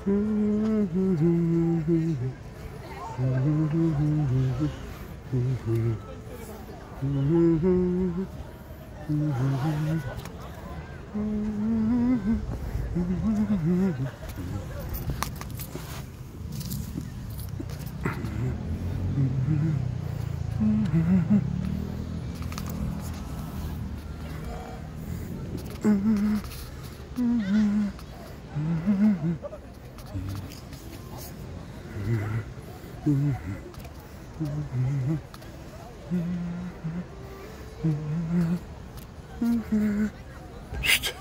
Şşt. Shit.